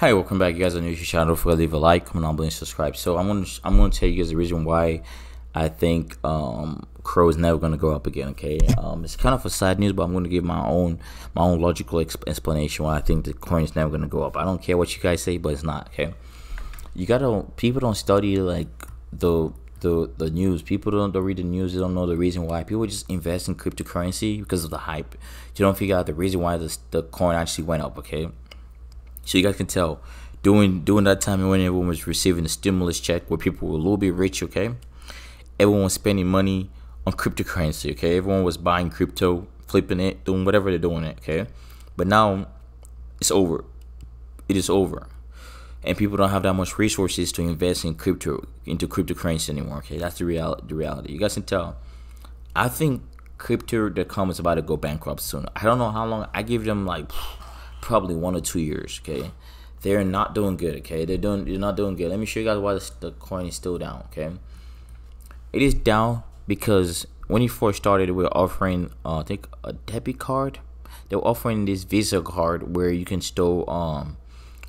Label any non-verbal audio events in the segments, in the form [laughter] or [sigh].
Hi, welcome back, you guys on the YouTube channel. Don't forget to leave a like, comment on, and subscribe. So I'm gonna I'm gonna tell you guys the reason why I think um, CRO is never gonna go up again. Okay, um, it's kind of a sad news, but I'm gonna give my own my own logical exp explanation why I think the coin is never gonna go up. I don't care what you guys say, but it's not. Okay, you gotta people don't study like the the the news. People don't, don't read the news. They don't know the reason why. People just invest in cryptocurrency because of the hype. You don't figure out the reason why the the coin actually went up. Okay. So you guys can tell during during that time when everyone was receiving a stimulus check where people were a little bit rich, okay? Everyone was spending money on cryptocurrency, okay? Everyone was buying crypto, flipping it, doing whatever they're doing it, okay? But now it's over. It is over. And people don't have that much resources to invest in crypto into cryptocurrency anymore. Okay, that's the reality. The reality. You guys can tell. I think crypto.com is about to go bankrupt soon. I don't know how long. I give them like probably one or two years. Okay, they're not doing good. Okay, they're doing they're not doing good. Let me show you guys why the, the coin is still down. Okay, it is down because when you first started, we were offering uh, I think a debit card. They were offering this Visa card where you can store um,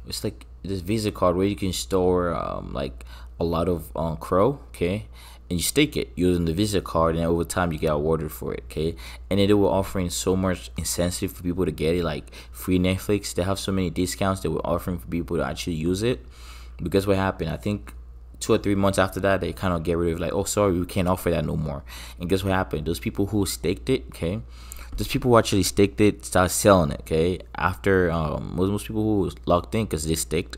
it's like this Visa card where you can store um like a lot of um CRO. Okay, and you stake it using the Visa card, and over time you get awarded for it. Okay, and they were offering so much incentive for people to get it, like free Netflix. They have so many discounts they were offering for people to actually use it. Because what happened? I think two or three months after that, they kind of get rid of like, oh, sorry, we can't offer that no more. And guess what happened? Those people who staked it, okay, those people who actually staked it started selling it. Okay, after um, most most people who locked in because they staked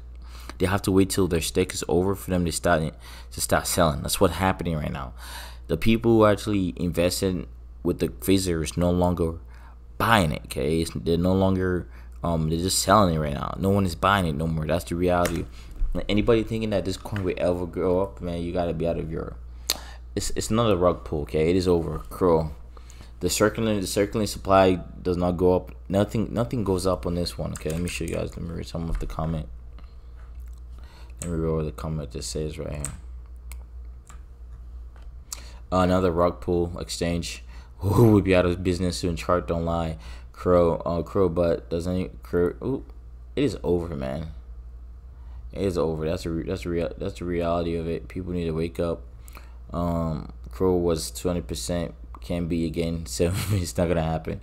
they have to wait till their stake is over for them to start to start selling. That's what's happening right now. The people who actually invested with the Visa is no longer buying it. Okay, it's, they're no longer um they're just selling it right now. No one is buying it no more. That's the reality. Anybody thinking that this coin will ever grow up, man, you gotta be out of your. It's it's not a rug pull. Okay, it is over. CRO. The circulating the circulating supply does not go up. Nothing nothing goes up on this one. Okay, let me show you guys. Let me read some of the comment. Let me read what the comment that says right here. Another rug pull exchange. [laughs] Who would be out of business soon? Chart don't lie. CRO, uh, CRO, but doesn't it? CRO, ooh, it is over, man. It is over. That's a that's a real that's the reality of it. People need to wake up. Um, CRO was twenty percent. Can be again. [laughs] So it's not gonna happen.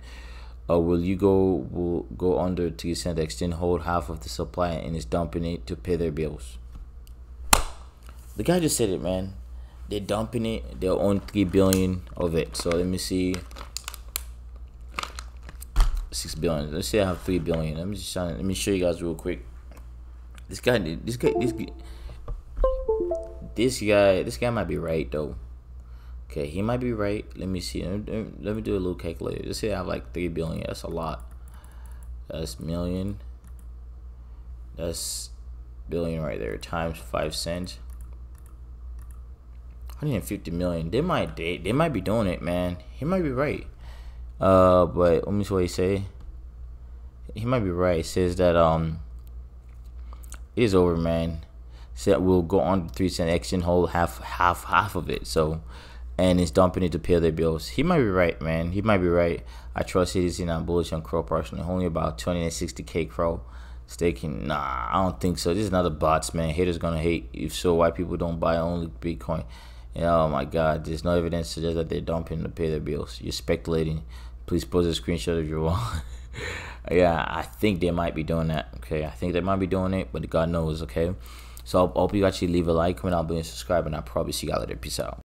Uh, will you go will go under to extend extent hold half of the supply and is dumping it to pay their bills? The guy just said it, man. They're dumping it. They'll own three billion of it. So let me see. Six billion. Let's say I have three billion. Let me just let me show you guys real quick. This guy, this guy, this guy, this guy, this guy might be right though. Okay, he might be right. Let me see. Let me, let me do a little calculator. Let's say I have like three billion. That's a lot. That's million. That's billion right there times five cents. 150 million. They might they, they might be doing it, man. He might be right. Uh, but let me see what he say. He might be right. He says that um, it is over, man. Said we'll go on three cent action hold half half half of it. So, and it's dumping it to pay their bills. He might be right, man. He might be right. I trust CDC and I'm bullish on CRO personally. Only about 20 and 60k CRO staking. Nah, I don't think so. This is not a bots, man. Haters gonna hate. If so, why people don't buy only Bitcoin? Oh my God, there's no evidence to suggest that they're dumping to pay their bills. You're speculating. Please post a screenshot if you want. [laughs] yeah, I think they might be doing that. Okay, I think they might be doing it, but God knows. Okay, so I hope you actually leave a like, comment, I'll be subscribe, and I'll probably see you guys later. Peace out.